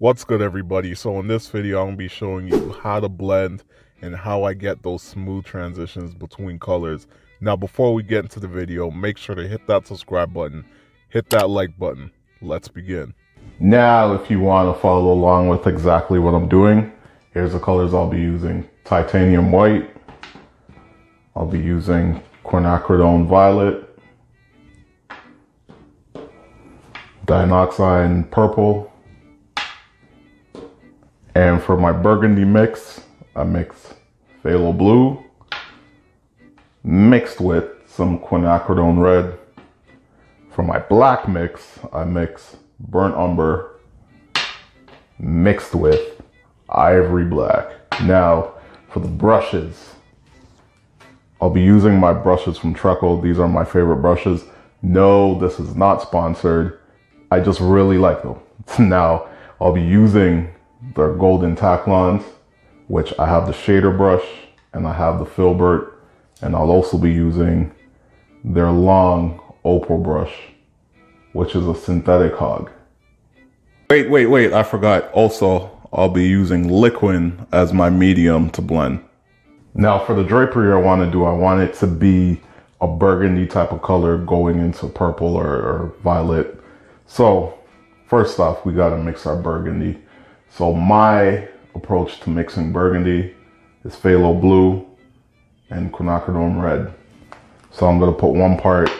What's good everybody? So in this video I'm going to be showing you how to blend and how I get those smooth transitions between colors. Now before we get into the video, make sure to hit that subscribe button, hit that like button. Let's begin. Now if you want to follow along with exactly what I'm doing, here's the colors I'll be using. Titanium white, I'll be using quinacridone violet, dioxazine purple, and for my burgundy mix, I mix phthalo blue mixed with some quinacridone red. For my black mix, I mix burnt umber mixed with ivory black. Now, for the brushes, I'll be using my brushes from Trekell. These are my favorite brushes. No, this is not sponsored. I just really like them. Now, I'll be using their golden Taklons, which I have the shader brush and I have the filbert, and I'll also be using their long opal brush, which is a synthetic hog. Wait, wait, wait, I forgot. Also, I'll be using Liquin as my medium to blend. Now for the drapery I want to do, I want it to be a burgundy type of color going into purple or, or violet. So first off, we got to mix our burgundy. So my approach to mixing burgundy is phthalo blue and quinacridone red. So I'm gonna put one part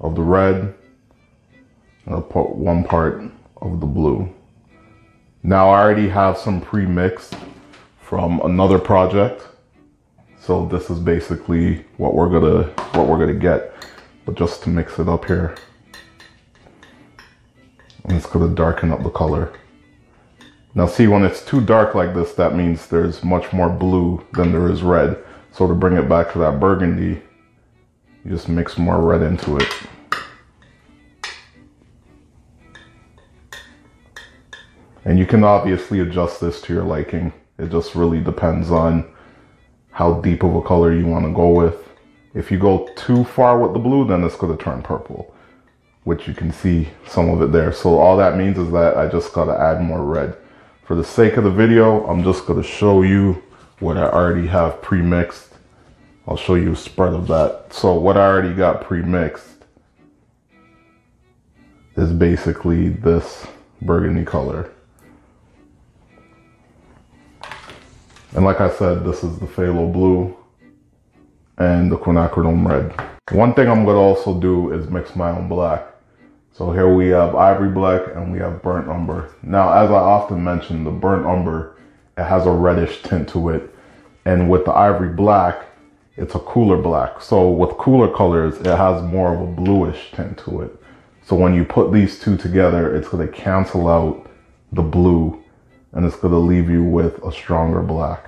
of the red, and I'll put one part of the blue. Now I already have some pre-mixed from another project. So this is basically what we're gonna what we're gonna get. But just to mix it up here. And it's gonna darken up the color. Now see, when it's too dark like this, that means there's much more blue than there is red. So to bring it back to that burgundy, you just mix more red into it. And you can obviously adjust this to your liking. It just really depends on how deep of a color you want to go with. If you go too far with the blue, then it's going to turn purple, which you can see some of it there. So all that means is that I just got to add more red. For the sake of the video, I'm just going to show you what I already have pre-mixed. I'll show you a spread of that. So what I already got pre-mixed is basically this burgundy color. And like I said, this is the phthalo blue and the quinacridone red. One thing I'm gonna also do is mix my own black. So here we have ivory black and we have burnt umber. Now, as I often mention, the burnt umber, it has a reddish tint to it. And with the ivory black, it's a cooler black. So with cooler colors, it has more of a bluish tint to it. So when you put these two together, it's gonna cancel out the blue and it's gonna leave you with a stronger black.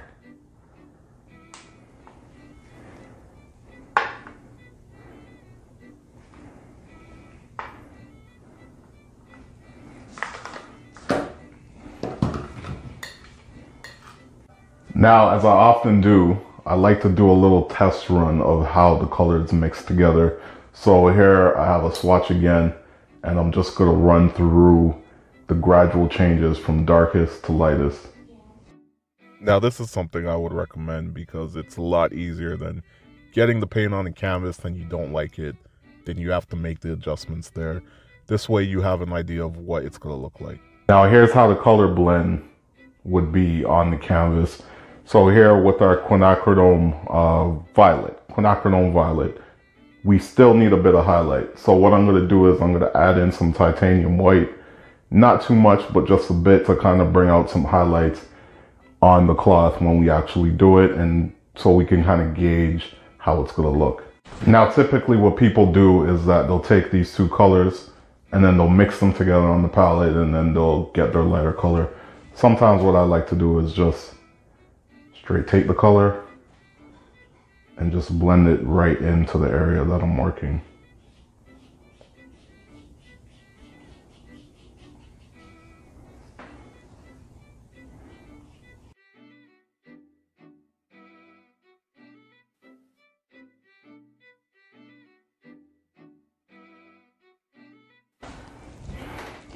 Now, as I often do, I like to do a little test run of how the colors mix together. So here I have a swatch again, and I'm just gonna run through the gradual changes from darkest to lightest. Now this is something I would recommend because it's a lot easier than getting the paint on a canvas and you don't like it, then you have to make the adjustments there. This way you have an idea of what it's gonna look like. Now here's how the color blend would be on the canvas. So here with our quinacridone uh, violet, quinacridone violet, we still need a bit of highlight. So what I'm gonna do is I'm gonna add in some titanium white, not too much, but just a bit to kind of bring out some highlights on the cloth when we actually do it and so we can kind of gauge how it's gonna look. Now typically what people do is that they'll take these two colors and then they'll mix them together on the palette and then they'll get their lighter color. Sometimes what I like to do is just straight take the color and just blend it right into the area that I'm working.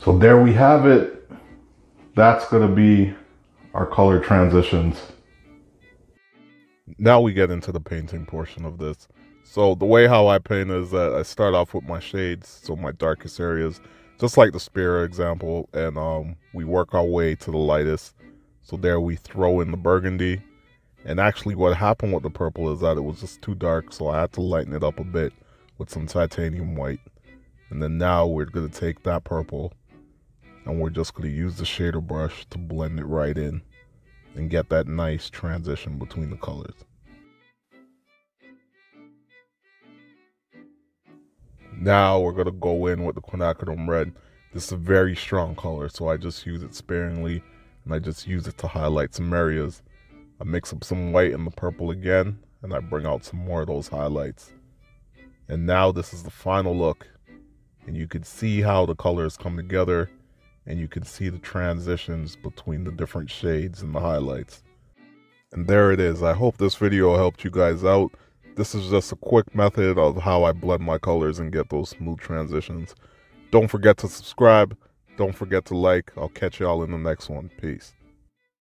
So there we have it. that's going to be our color transitions. Now we get into the painting portion of this. So the way how I paint is that I start off with my shades, so my darkest areas, just like the Spira example, and um, we work our way to the lightest. So there we throw in the burgundy, and actually what happened with the purple is that it was just too dark, so I had to lighten it up a bit with some titanium white. And then now we're going to take that purple and we're just going to use the shader brush to blend it right in and get that nice transition between the colors. Now we're going to go in with the quinacridone red. This is a very strong color, so I just use it sparingly and I just use it to highlight some areas. I mix up some white and the purple again and I bring out some more of those highlights. And now this is the final look and you can see how the colors come together and you can see the transitions between the different shades and the highlights. And there it is. I hope this video helped you guys out. This is just a quick method of how I blend my colors and get those smooth transitions. Don't forget to subscribe. Don't forget to like. I'll catch y'all in the next one. Peace.